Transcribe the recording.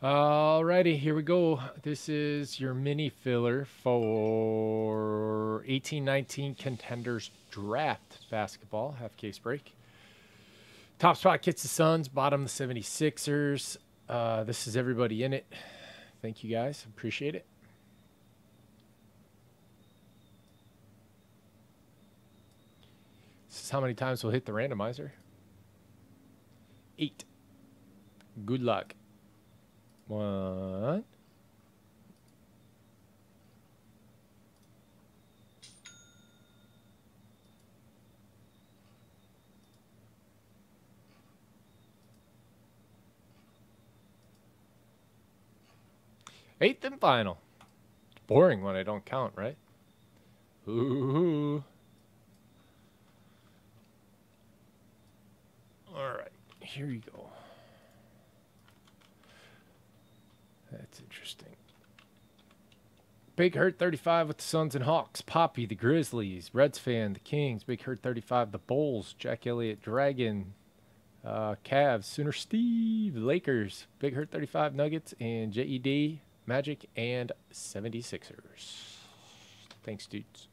Alrighty, here we go. This is your mini filler for 1819 Contenders Draft Basketball, half case break. Top spot gets the Suns, bottom the 76ers. Uh, this is everybody in it. Thank you guys. Appreciate it. This is how many times we'll hit the randomizer. Eight. Good luck. One. Eighth and final. It's boring when I don't count, right? Ooh. All right, here you go. That's interesting. Big Hurt 35 with the Suns and Hawks. Poppy, the Grizzlies. Reds fan, the Kings. Big Hurt 35, the Bulls. Jack Elliott, Dragon. Uh, Cavs, Sooner Steve, Lakers. Big Hurt 35, Nuggets. And JED, Magic, and 76ers. Thanks, dudes.